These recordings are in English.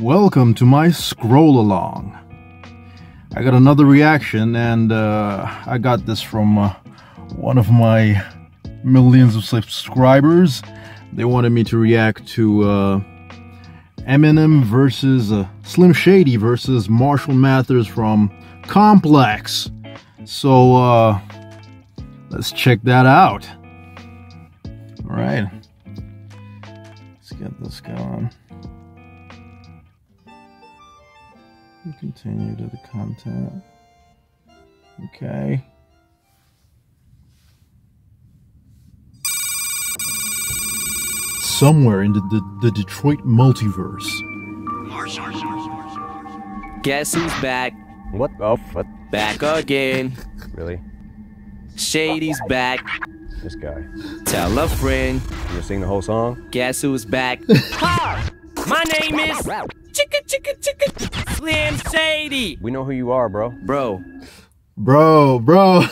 Welcome to my scroll along. I got another reaction, and uh, I got this from uh, one of my millions of subscribers. They wanted me to react to uh, Eminem versus uh, Slim Shady versus Marshall Mathers from Complex. So uh, let's check that out. All right, let's get this going. Continue to the content. Okay. Somewhere in the, the, the Detroit multiverse. Guess who's back? What? Oh, what? Back again. Really? Shady's back. This guy. Tell a friend. You gonna sing the whole song? Guess who's back? Hi! My name is Chicka Chicka Chicka Slim Shady. We know who you are, bro. Bro, Bro, bro.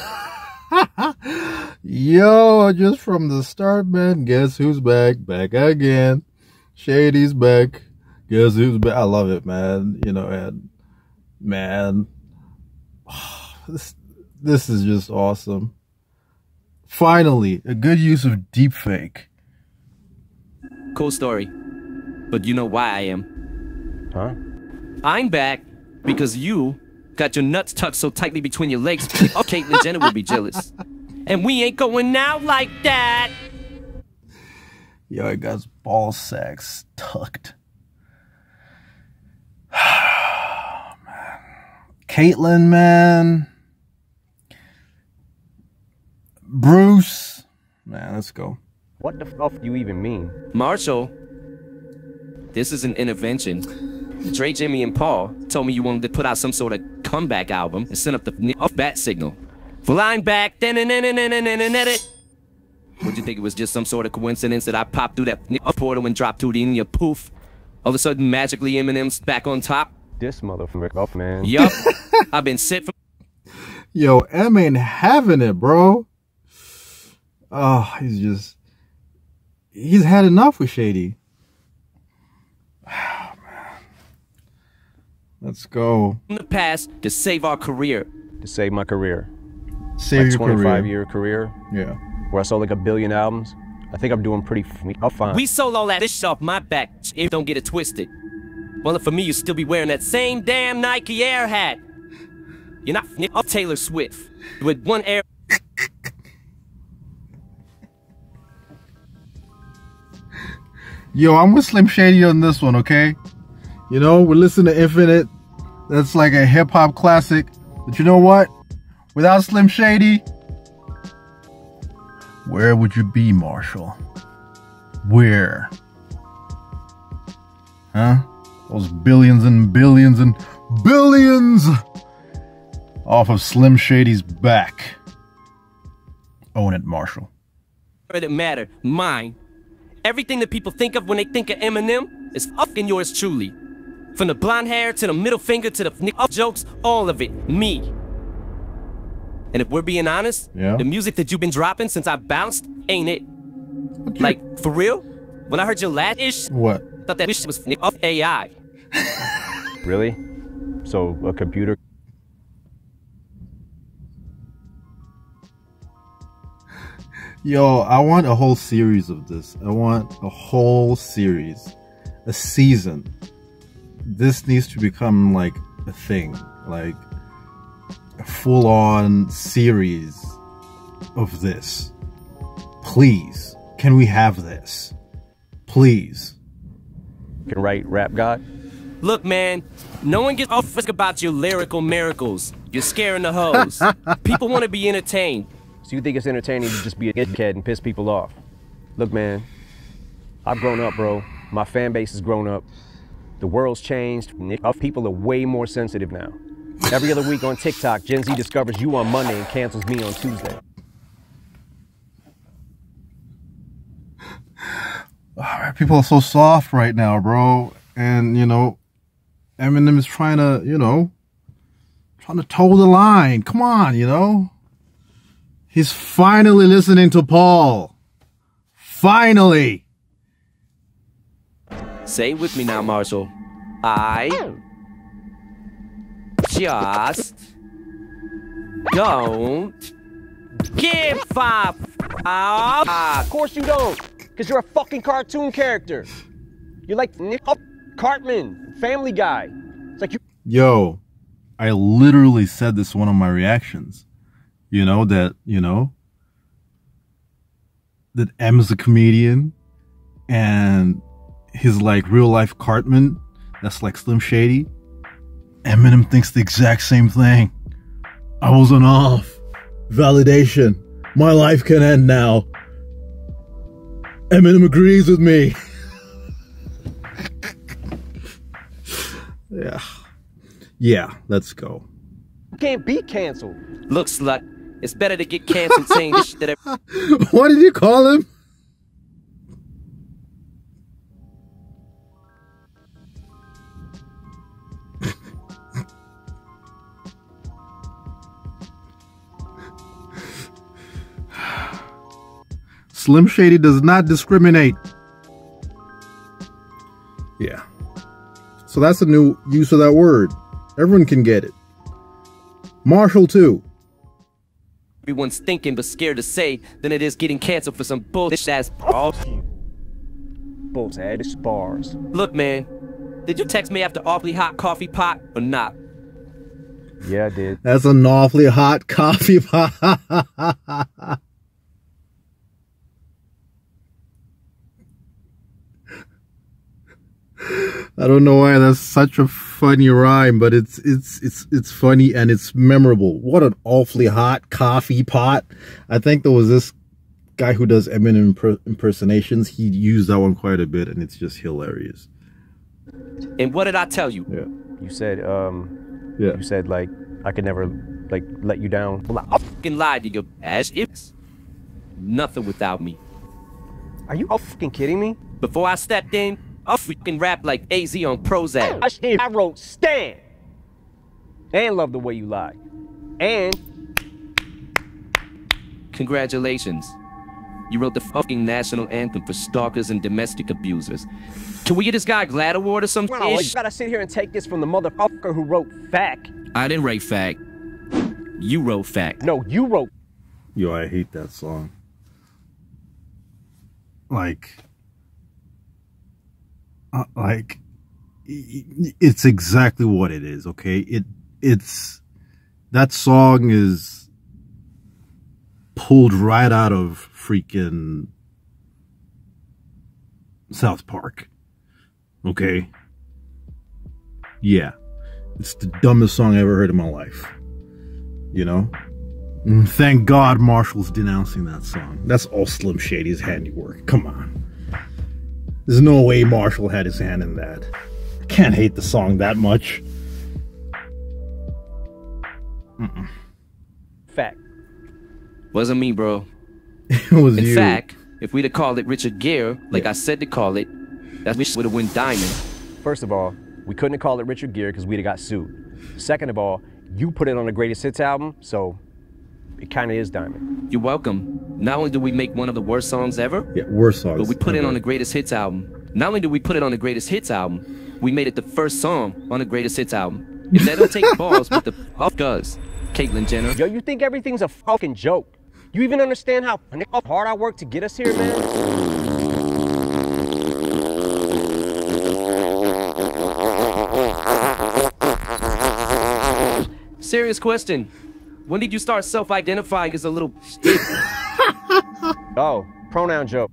Yo, just from the start, man. Guess who's back? Back again. Shady's back. Guess who's back? I love it, man. You know, and man, this this is just awesome. Finally, a good use of deepfake. cool story. But you know why I am. Huh? I'm back because you got your nuts tucked so tightly between your legs. oh, Caitlyn Jenner would be jealous. And we ain't going out like that. Yo, I got his ball sacks tucked. man. Caitlyn, man. Bruce. Man, let's go. What the fuck do you even mean? Marshall, this is an intervention. Dre, Jimmy, and Paul told me you wanted to put out some sort of comeback album and send up the off bat signal. Well, I'm back. Then and then and then and then and it. Would you think it was just some sort of coincidence that I popped through that portal and dropped to the in your poof? All of a sudden, magically, Eminem's back on top. This motherfucker, off, man. Yup, I've been sit from. Yo, M ain't having it, bro. Oh, he's just. He's had enough with Shady. Oh, man. Let's go. In the past to save our career. To save my career. Save my your 25 career. year career, Yeah. where I sold like a billion albums. I think I'm doing pretty f- fine. We sold all that shit off my back. If don't get it twisted. Well, for me, you still be wearing that same damn Nike Air hat. You're not f- up Taylor Swift with one air. Yo, I'm with Slim Shady on this one, okay? You know, we're listening to Infinite. That's like a hip hop classic. But you know what? Without Slim Shady, where would you be, Marshall? Where? Huh? Those billions and billions and billions off of Slim Shady's back. Own it, Marshall. that matter, mine. Everything that people think of when they think of Eminem is fucking yours truly. From the blonde hair to the middle finger to the f- jokes, all of it, me. And if we're being honest, Yeah. the music that you've been dropping since I bounced ain't it. Like, for real? When I heard your last ish, What? thought that ish was f- off AI. Really? So, a computer Yo, I want a whole series of this. I want a whole series, a season. This needs to become like a thing, like a full on series of this. Please, can we have this? Please. can write rap god? Look, man, no one gets a fuck about your lyrical miracles. You're scaring the hoes. People want to be entertained. So you think it's entertaining to just be a kid and piss people off? Look, man, I've grown up, bro. My fan base has grown up. The world's changed. People are way more sensitive now. Every other week on TikTok, Gen Z discovers you on Monday and cancels me on Tuesday. People are so soft right now, bro. And, you know, Eminem is trying to, you know, trying to toe the line. Come on, you know. He's finally listening to Paul. Finally. Say it with me now, Marshall. I just don't give up. Ah, of course you don't, because you're a fucking cartoon character. You're like Nick Cartman, Family Guy. It's like you. Yo, I literally said this one of my reactions. You know that you know that M's a comedian, and his like real life Cartman, that's like Slim Shady. Eminem thinks the exact same thing. I was on off. Validation. My life can end now. Eminem agrees with me. yeah. Yeah, let's go. can't be canceled. Look, slut, it's better to get canceled saying this shit that I what did you call him? Slim Shady does not discriminate. Yeah. So that's a new use of that word. Everyone can get it. Marshall, too. everyone's thinking but scared to say than it is getting canceled for some bullshit ass ball. Both had bars. Look, man, did you text me after awfully hot coffee pot or not? Yeah, I did. That's an awfully hot coffee pot. I don't know why that's such a funny rhyme, but it's it's it's it's funny and it's memorable. What an awfully hot coffee pot! I think there was this guy who does Eminem imper- impersonations. He used that one quite a bit, and it's just hilarious. And what did I tell you? Yeah, You said, um, yeah. you said like I could never like let you down. Well, I fucking lied to you as if nothing without me. Are you all fucking kidding me? Before I stepped in, I freaking rap like AZ on Prozac. I, sh- I wrote Stan. And love the way you lie. And Congratulations. You wrote the fucking national anthem for stalkers and domestic abusers. Can we get this guy a GLAAD award or some wow, you gotta sit here and take this from the motherfucker who wrote Fack. I didn't write Fack. You wrote Fack. No, you wrote. Yo, I hate that song. Like, uh, like, it's exactly what it is. Okay, it it's that song is pulled right out of freaking South Park. Okay. Yeah, it's the dumbest song I ever heard in my life. You know. Mm, Thank God Marshall's denouncing that song. That's all Slim Shady's handiwork. Come on. There's no way Marshall had his hand in that. I can't hate the song that much. Fack. Wasn't me, bro. It was In you. fact, if we'd have called it Richard Gere, like Yeah. I said to call it, that wish would have won diamond. First of all, we couldn't have called it Richard Gere because we'd have got sued. Second of all, you put it on the greatest hits album, so it kind of is Diamond. You're welcome. Not only did we make one of the worst songs ever, Yeah, worst songs. but we put it on the greatest hits album. Not only did we put it on the greatest hits album, we made it the first song on the greatest hits album. If that don't take balls, what the fuck does? Caitlyn Jenner. Yo, you think everything's a fucking joke? You even understand how hard I worked to get us here, man? Serious question. When did you start self-identifying as a little Oh, pronoun joke.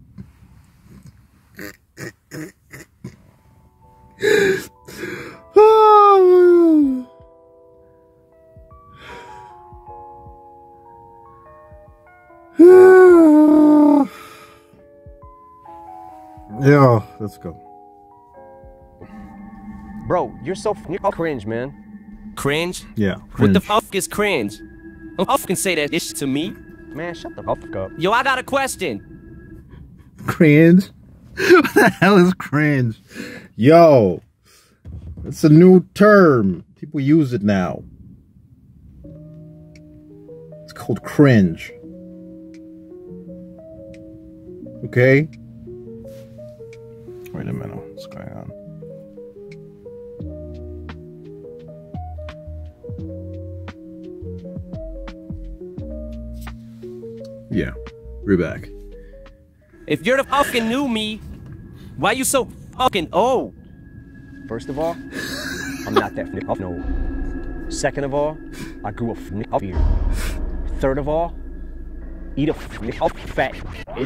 Yeah, let's go. Bro, you're so f- cringe, man. cringe? Yeah. What the cringe. fuck is cringe? Don't fucking say that ish to me. Man, shut the fuck up. Yo, I got a question. Cringe? what the hell is cringe? Yo, it's a new term. People use it now. It's called cringe. Okay? Wait a minute. What's going on? We're. If you're the fucking new me, why you so fucking old? First of all, I'm not that f- no. Second of all, I grew up f- here. Third of all, eat a fucking fat. oh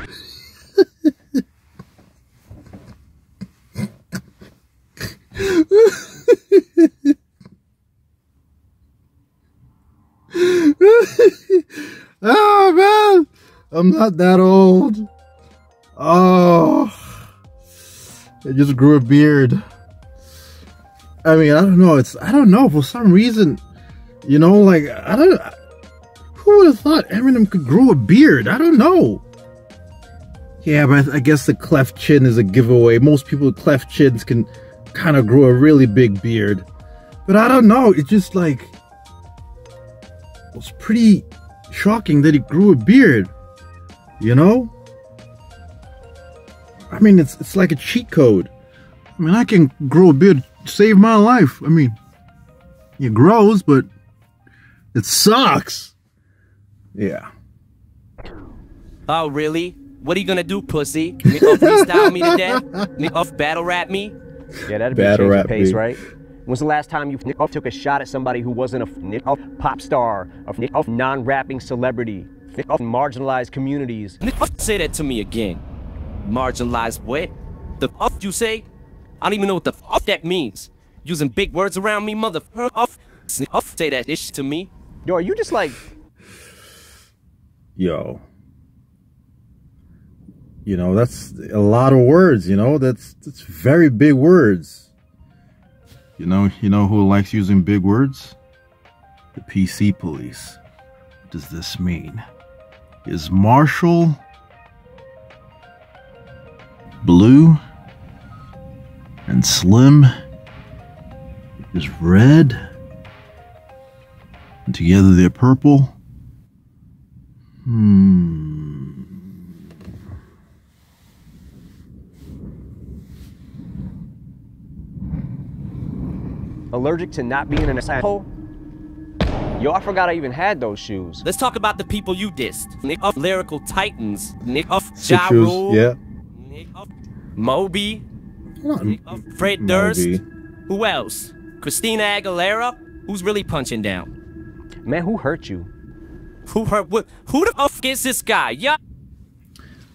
I'm not that old. Oh, I just grew a beard. I mean, I don't know. It's I don't know for some reason, you know, like I don't. Who would have thought Eminem could grow a beard? I don't know. Yeah, but I guess the cleft chin is a giveaway. Most people with cleft chins can kind of grow a really big beard. But I don't know. It's just like it was pretty shocking that he grew a beard. You know? I mean, it's it's like a cheat code. I mean, I can grow a beard, save my life. I mean, it grows, but it sucks. Yeah. Oh, really? What are you gonna do, pussy? Me off freestyle me to death? Me off battle rap me? Yeah, that'd be Battle a change rap of pace, beat. right? When's the last time you f- took a shot at somebody who wasn't a f- of pop star, a f- of non-rapping celebrity, f- of marginalized communities? Say that to me again. Marginalized what? The fuck you say? I don't even know what the fuck that means. Using big words around me, motherfucker. Say that ish to me. Yo, are you just like Yo. You know, that's a lot of words, you know? That's that's very big words. You know, you know who likes using big words? The PC police. What does this mean? Is Marshall blue and slim is red and together they're purple? hmm allergic to not being an asshole? Yo, I forgot I even had those shoes. Let's talk about the people you dissed. Nick of Lyrical Titans. Nick of Citrus, Ja Rule. yeah. Nick of Moby. Not Nick of Fred Moby. Durst. Who else? Christina Aguilera? Who's really punching down? Man, who hurt you? Who hurt? Who, who the fuck is this guy? Yeah.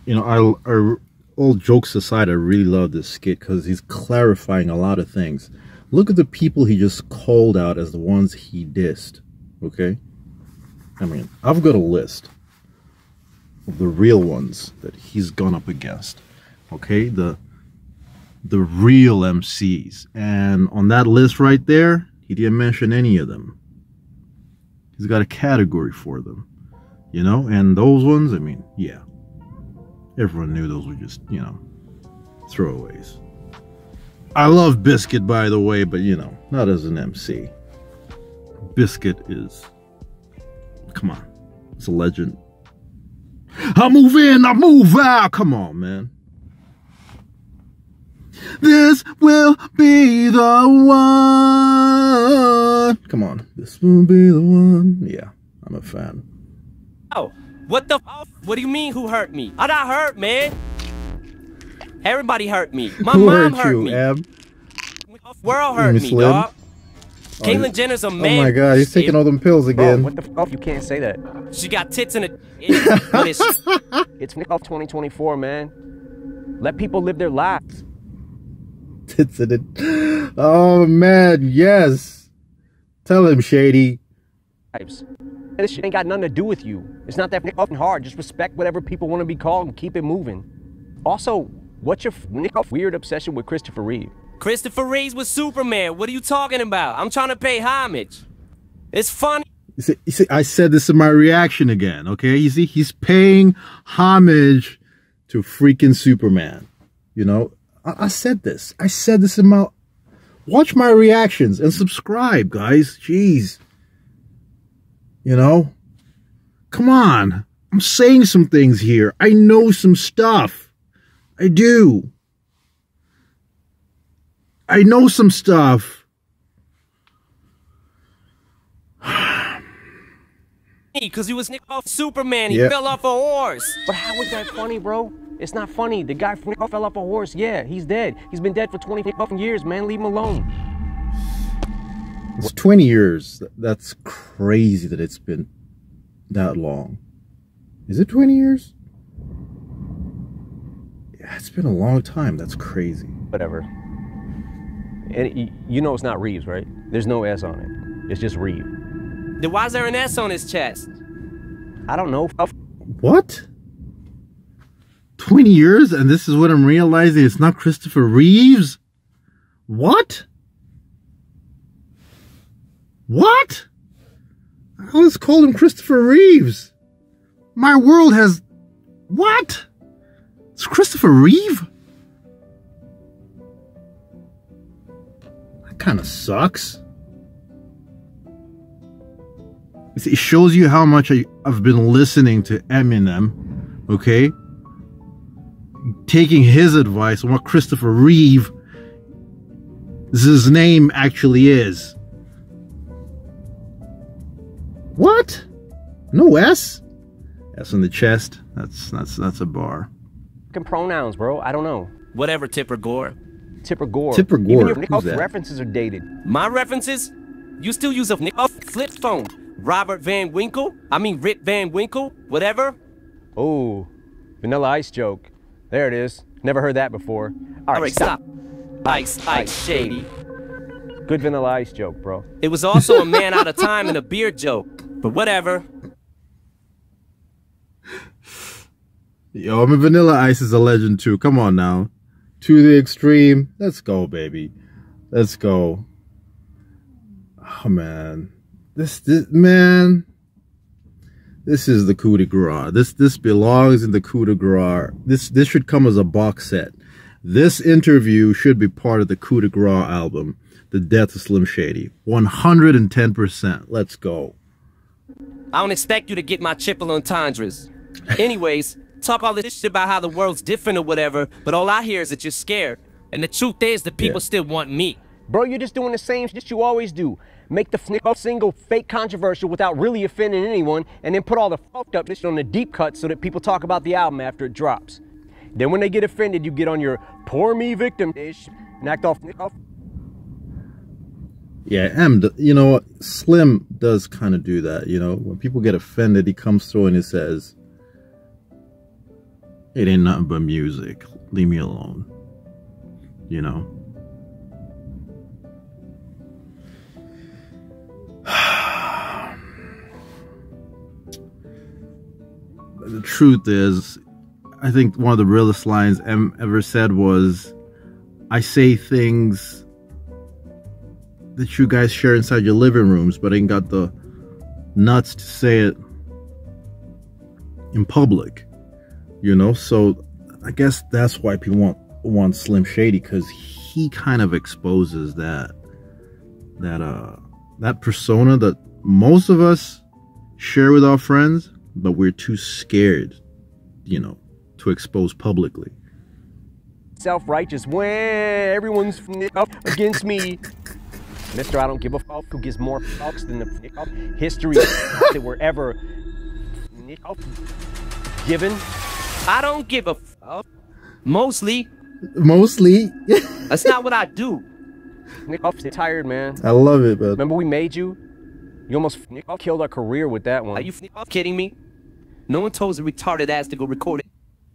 You know, I, I all jokes aside, I really love this skit because he's clarifying a lot of things. Look at the people he just called out as the ones he dissed. Okay, I mean, I've got a list of the real ones that he's gone up against. Okay, the the real MCs, and on that list right there, he didn't mention any of them. He's got a category for them, you know, and those ones, I mean, yeah, everyone knew those were just, you know, throwaways. I love Bizkit, by the way, but you know, not as an MC. Bizkit is, come on, it's a legend. I move in, I move out. Come on, man. This will be the one. Come on, this will be the one. Yeah, I'm a fan. Oh, what the f? What do you mean who hurt me? I got hurt, man. Everybody hurt me. My Who mom hurt hurt you, me. Ab? World hurt me, dog. Oh, Caitlyn Jenner's a oh, man. Oh my god, he's taking all them pills Bro, again. what the f? You can't say that. She got tits in it. but it's It's Nick off 2024, man. Let people live their lives. tits in it. Oh man, yes. Tell him, Shady. lives. This shit ain't got nothing to do with you. It's not that fucking hard. Just respect whatever people want to be called and keep it moving. Also, what's your Nick off weird obsession with Christopher Reeve? Christopher Reeves with Superman. What are you talking about? I'm trying to pay homage. It's funny. You see, you see, I said this in my reaction again, okay? You see, he's paying homage to freaking Superman. You know, I, I said this. I said this in my. Watch my reactions and subscribe, guys. Jeez. You know? Come on. I'm saying some things here. I know some stuff. I do. I know some stuff. because he was off Superman. He Yeah. fell off a horse. But how is that funny, bro? It's not funny. The guy fell off a horse. Yeah, he's dead. He's been dead for 20 fucking years, man. Leave him alone. It's 20 years. That's crazy that it's been that long. Is it 20 years? Yeah, it's been a long time. That's crazy. Whatever. And y- you know it's not Reeves, right? There's no S on it. It's just Reeve. Then is there an S on his chest? I don't know. F- What? 20 years and this is what I'm realizing it's not Christopher Reeves? What? What? I always called him Christopher Reeves. My world has. What? It's Christopher Reeve? Kind of sucks. It shows you how much I, I've been listening to Eminem, okay? Taking his advice on what Christopher Reeve, his name actually is. What? No S? S on the chest. That's that's that's a bar. fucking pronouns, bro. I don't know. Whatever, Tipper Gore. Tipper Gore. Tipper Even Gore, your who's that? references are dated. My references? You still use a off flip phone. Robert Van Winkle? I mean Rip Van Winkle? Whatever? Oh, Vanilla Ice joke. There it is. Never heard that before. All right, Alright, stop. Ice, ice, shady. Good Vanilla Ice joke, bro. It was also a man out of time and a beard joke. But whatever. Yo, I mean Vanilla Ice is a legend too. Come on now. To the extreme. Let's go, baby. Let's go. Oh man. This this man. This is the coup de grace. This this belongs in the coup de grace. This this should come as a box set. This interview should be part of the coup de grace album, The Death of Slim Shady. 110%. Let's go. I don't expect you to get my triple entendres. Anyways, talk all this shit about how the world's different or whatever, but all I hear is that you're scared. And the truth is, the people Yeah. still want me. Bro, you're just doing the same shit you always do. Make the f- single fake controversial without really offending anyone, and then put all the fucked up shit on the deep cut so that people talk about the album after it drops. Then when they get offended, you get on your poor me victim ish and act off. off. Yeah, M, d- you know what? Slim does kind of do that, you know? When people get offended, he comes through and he says, It ain't nothing but music. Leave me alone. You know? the truth is, I think one of the realest lines M ever said was, I say things that you guys share inside your living rooms, but ain't got the nuts to say it in public. You know, so I guess that's why people want want Slim Shady because he kind of exposes that that uh that persona that most of us share with our friends, but we're too scared, you know, to expose publicly. Self-righteous when everyone's up against me. Mister, I don't give a fuck who gives more fucks than the history that we're ever given. I don't give a fuck. Mostly, Mostly, that's not what I do. I'm tired, man. I love it, but Remember we made you? You almost f- killed our career with that one. Are you kidding me? No one told his retarded ass to go record it.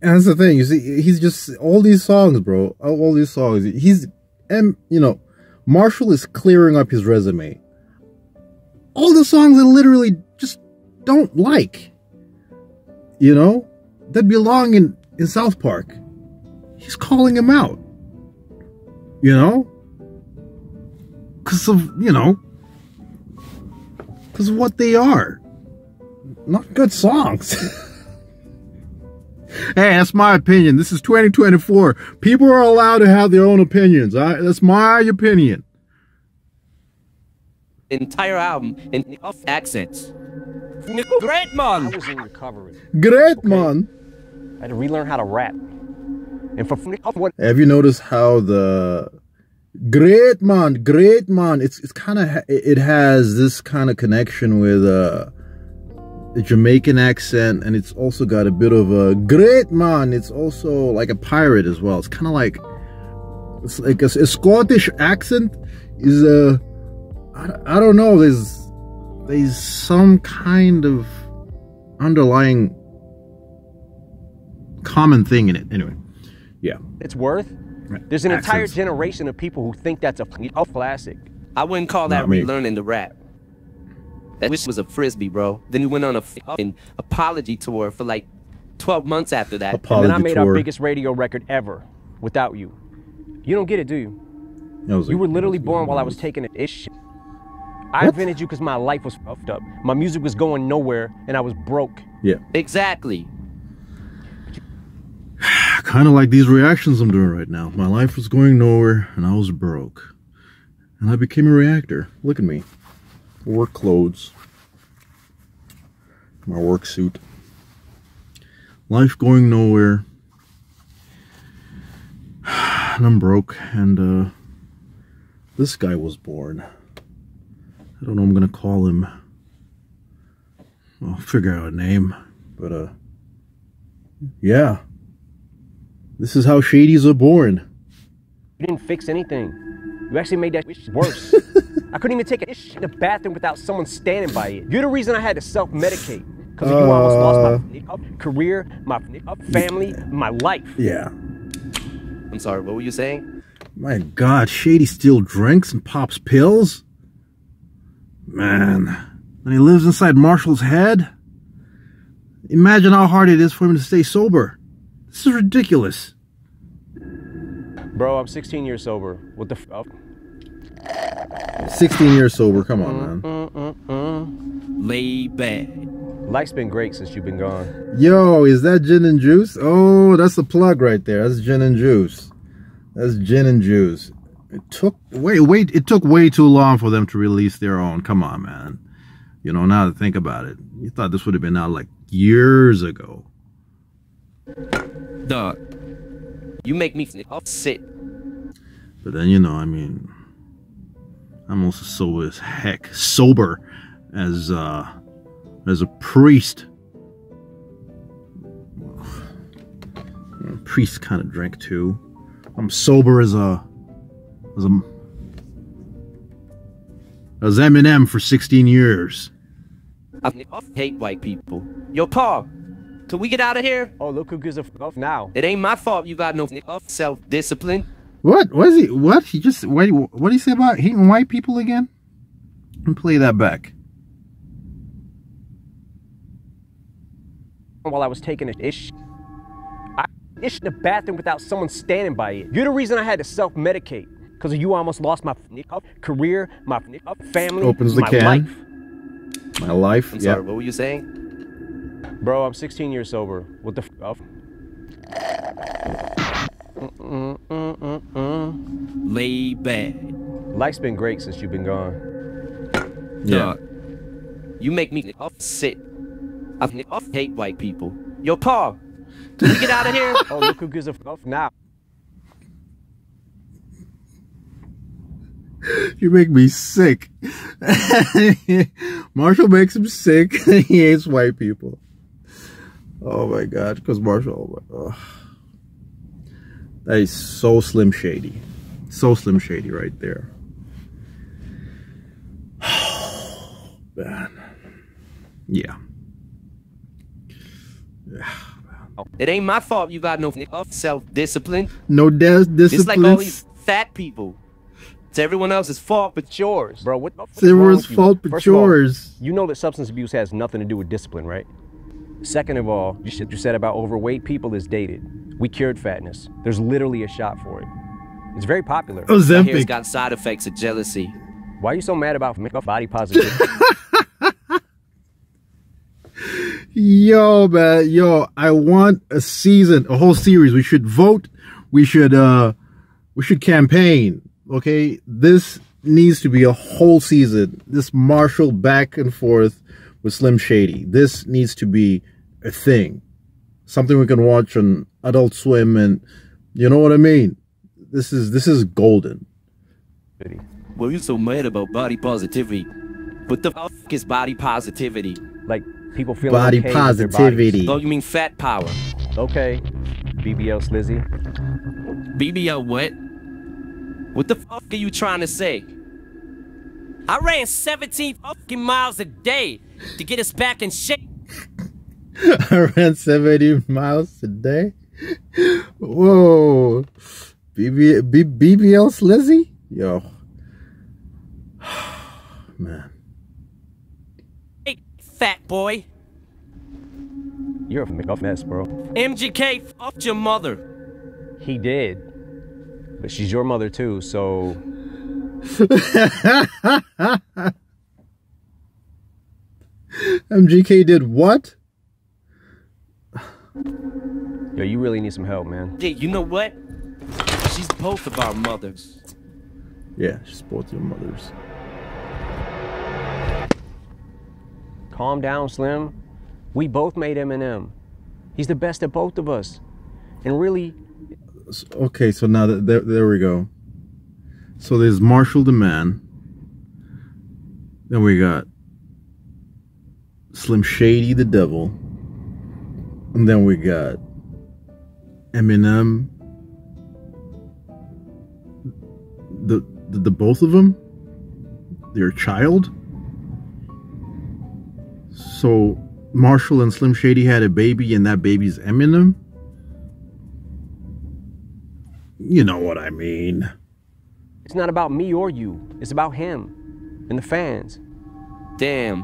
And that's the thing. You see, he's just all these songs, bro. All these songs. He's and you know, Marshall is clearing up his resume. All the songs I literally just don't like. You know, that belong in in South Park. He's calling him out. You know, because of you know, because of what they are. Not good songs. Hey, that's my opinion. This is 2024. People are allowed to have their own opinions. All right? That's my opinion. Entire album in accents. Great I man. was in recovery. Great, man. I had to relearn how to rap. And for what Have you noticed how the great man, great man? It's it's kind of it has this kind of connection with uh a Jamaican accent, and it's also got a bit of a great man. It's also like a pirate as well. It's kind of like it's like a, a, Scottish accent is a I, I don't know. There's there's some kind of underlying common thing in it. Anyway, yeah. It's worth. There's an entire generation of people who think that's a, a classic. I wouldn't call that relearning the rap. That wish was a frisbee, bro. Then we went on a f***ing apology tour for like 12 months after that. Apology and then I made tour. our biggest radio record ever without you. You don't get it, do you? you were literally born while I was taking it. Ish. I invented you because my life was fucked up. My music was going nowhere, and I was broke. Yeah. Exactly. kind of like these reactions I'm doing right now. My life was going nowhere, and I was broke. And I became a reactor. Look at me. Work clothes. My work suit. Life going nowhere. And I'm broke, and uh, this guy was born. I don't know I'm gonna call him. I'll figure out a name. But uh yeah. This is how shadies are born. You didn't fix anything. You actually made that worse. I couldn't even take a shit in the bathroom without someone standing by it. You're the reason I had to self-medicate. Because uh, you almost lost my uh. career, my family, my life. Yeah. I'm sorry, what were you saying? My God, Shady still drinks and pops pills? Man, and he lives inside Marshall's head? Imagine how hard it is for him to stay sober. This is ridiculous. Bro, I'm 16 years sober. What the fuck? 16 years sober, come on, man. Mm, mm, mm, Lay back. Life's been great since you've been gone. Yo, is that gin and juice? Oh, that's the plug right there. That's gin and juice. That's gin and juice. It took wait wait it took way too long for them to release their own. Come on, man. You know, now to think about it, you thought this would have been out like years ago. Dog, you make me upset. But then you know, I mean, I'm also sober as heck, sober as uh as a priest. Priest kind of drink too. I'm sober as a as a as Eminem for 16 years. I hate white people. Your Paul, can we get out of here? Oh, look who gives a f now. It ain't my fault you got no uh, self-discipline. What? What is he? What? He just, what, what did he say about hating white people again? And play that back. While I was taking a ish, I ish in the bathroom without someone standing by it. You're the reason I had to self-medicate because you almost lost my uh, career, my uh, family, Opens the my can. life. My life. I'm sorry, what were you saying? Bro, I'm 16 years sober. What the f? Lay back. Life's been great since you've been gone. Yeah. you make me upset. I hate white people. Yo, Paul, can we get out of here? oh, look who gives a f now. you make me sick. Marshall makes him sick. he hates white people. Oh my god, because Marshall. Oh. That is so Slim Shady. So Slim Shady right there. man. Yeah. Yeah. It ain't my fault you got no self-discipline. No discipline. It's like all these fat people. It's everyone else's fault but yours. Bro, what It's everyone's fault but First yours. All, you know that substance abuse has nothing to do with discipline, right? Second of all, you said about overweight people is dated. We cured fatness. There's literally a shot for it. It's very popular. Ozempic. Here's got side effects of jealousy. Why are you so mad about body positivity? yo, man, yo, I want a season, a whole series. We should vote. We should, uh, we should campaign okay? This needs to be a whole season. This Marshall back and forth with Slim Shady. This needs to be a thing. Something we can watch on Adult Swim and you know what I mean? This is this is golden. Well, you're so mad about body positivity. But the fuck is body positivity? Like People feeling Body okay with positivity. Oh, you mean fat power? Okay, BBL Slizzy. BBL what? What the fuck are you trying to say? I ran 17 fucking miles a day to get us back in shape. I ran 70 miles a day. Whoa. BB, B, BBL Slizzy? Yo. Man. Hey, fat boy. You're a mess, bro. MGK fucked your mother. He did. But she's your mother too, so MGK did what? yo, you really need some help, man. Yeah, you know what? She's both of our mothers. Yeah, she's both your mothers. Calm down, Slim. We both made Eminem. He's the best at both of us. And really, Okay, so now that there, there we go. So there's Marshall the Man. Then we got Slim Shady the Devil. And then we got Eminem. The, the the both of them? Their child? So Marshall and Slim Shady had a baby and that baby's Eminem? You know what I mean. it's not about me or you. It's about him and the fans. Damn.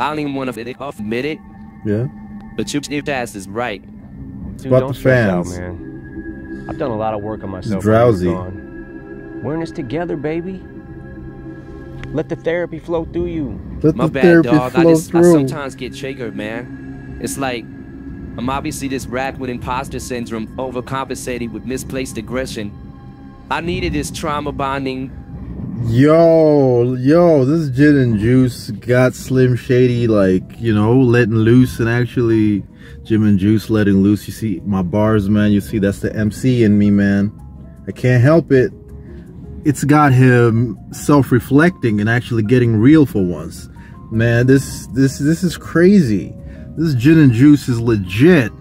I don't even want to admit it, Yeah. but your your ass is right. Dude, about don't the stress fans. out, man. I've done a lot of work on myself. while drowsy. you. We're in this together, baby. Let the therapy flow through you. Let My the bad, therapy dog. I flow just I sometimes get triggered, man. It's like I'm obviously this rat with imposter syndrome, overcompensating with misplaced aggression. I needed this trauma bonding. Yo, yo, this gin and juice got Slim Shady like, you know, letting loose and actually Jim and Juice letting loose. You see my bars, man. You see that's the MC in me, man. I can't help it. It's got him self-reflecting and actually getting real for once. Man, this this this is crazy. This gin and juice is legit.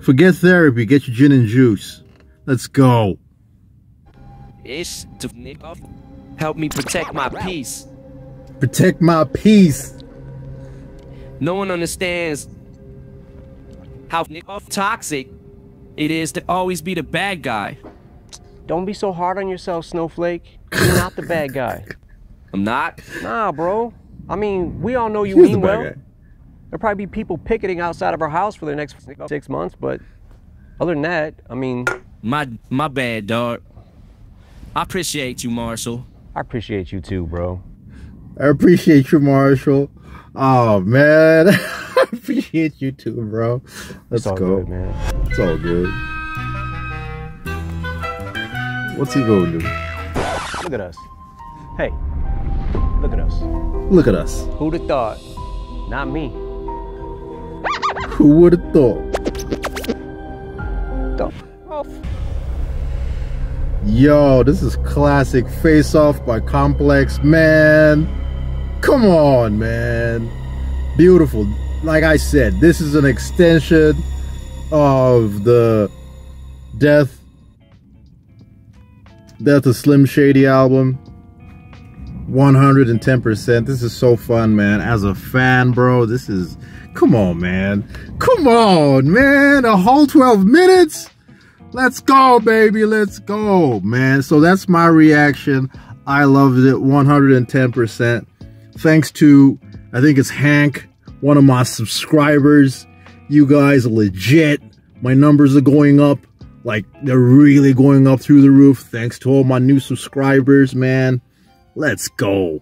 Forget therapy, get your gin and juice. Let's go. Ish to help me protect my peace. Protect my peace. No one understands how toxic it is to always be the bad guy. Don't be so hard on yourself, Snowflake. You're not the bad guy. I'm not. Nah, bro. I mean, we all know you He's the mean bad well. guy. There'll probably be people picketing outside of our house for the next six months, but other than that, I mean, My my bad, dog. I appreciate you, Marshall. I appreciate you too, bro. I appreciate you, Marshall. Oh man, I appreciate you too, bro. Let's It's all go. good, man. It's all good. What's he gonna do? Look at us. Hey, look at us. Look at us. Who'd have thought? Not me. Who would have thought? Yo, this is classic Face Off by Complex, man. Come on, man. Beautiful. Like I said, this is an extension of the Death Death of Slim Shady album. 110%. This is so fun, man. As a fan, bro, this is come on, man. Come on, man. A whole 12 minutes? Let's go, baby. Let's go, man. So that's my reaction. I loved it 110%. Thanks to, I think it's Hank, one of my subscribers. You guys legit. My numbers are going up. Like, they're really going up through the roof. Thanks to all my new subscribers, man. Let's go.